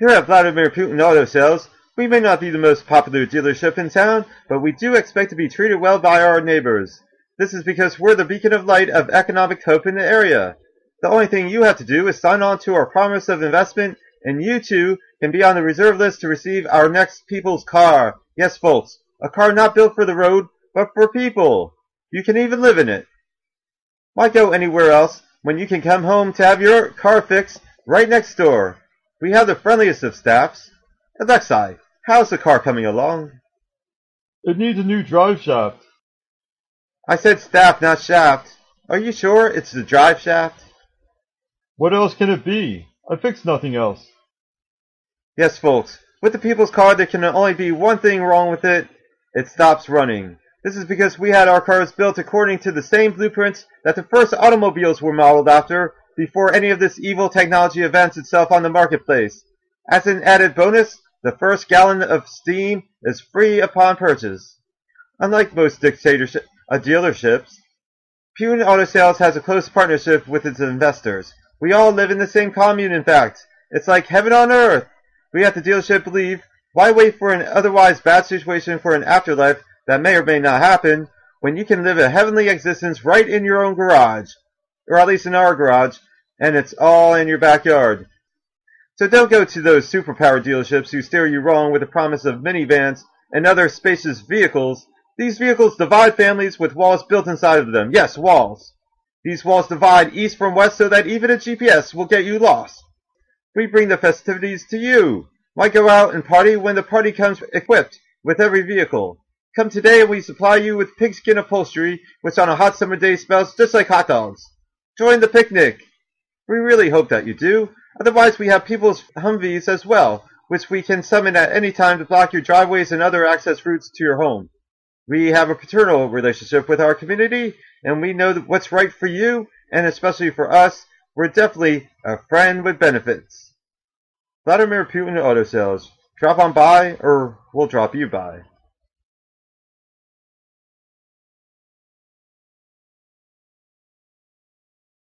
Here at Vladimir Putin Auto Sales, we may not be the most popular dealership in town, but we do expect to be treated well by our neighbors. This is because we're the beacon of light of economic hope in the area. The only thing you have to do is sign on to our promise of investment, and you too can be on the reserve list to receive our next people's car. Yes, folks, a car not built for the road, but for people. You can even live in it. Why go anywhere else when you can come home to have your car fixed right next door? We have the friendliest of staffs. Alexei, how's the car coming along? It needs a new drive shaft. I said staff, not shaft. Are you sure it's the drive shaft? What else can it be? I fixed nothing else. Yes, folks. With the people's car, there can only be one thing wrong with it. It stops running. This is because we had our cars built according to the same blueprints that the first automobiles were modeled after before any of this evil technology events itself on the marketplace. As an added bonus, the first gallon of steam is free upon purchase. Unlike most dictatorship uh, dealerships, Putin Auto Sales has a close partnership with its investors. We all live in the same commune, in fact. It's like heaven on earth. We at the dealership believe, why wait for an otherwise bad situation for an afterlife that may or may not happen when you can live a heavenly existence right in your own garage? Or at least in our garage, and it's all in your backyard. So don't go to those superpower dealerships who steer you wrong with the promise of minivans and other spacious vehicles. These vehicles divide families with walls built inside of them. Yes, walls. These walls divide east from west so that even a GPS will get you lost. We bring the festivities to you. Why go out and party when the party comes equipped with every vehicle? Come today and we supply you with pigskin upholstery, which on a hot summer day smells just like hot dogs. Join the picnic. We really hope that you do. Otherwise, we have people's Humvees as well, which we can summon at any time to block your driveways and other access routes to your home. We have a paternal relationship with our community, and we know what's right for you, and especially for us, we're definitely a friend with benefits. Vladimir Putin Auto Sales. Drop on by, or we'll drop you by.